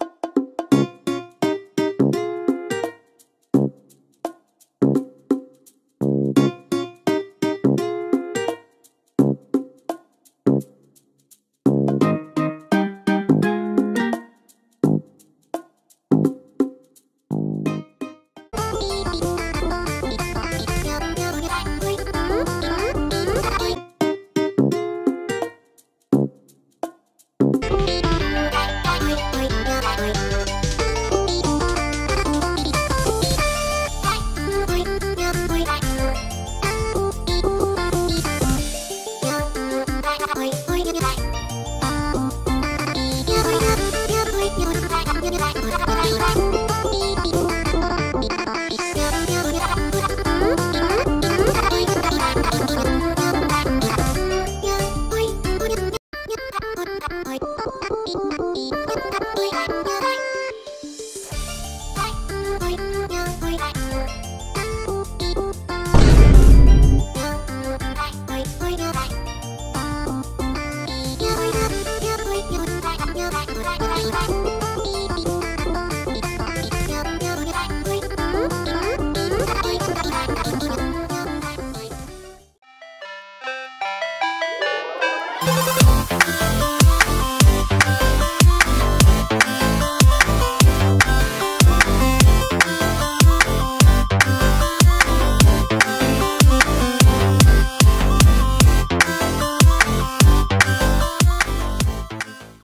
you Bye.